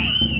you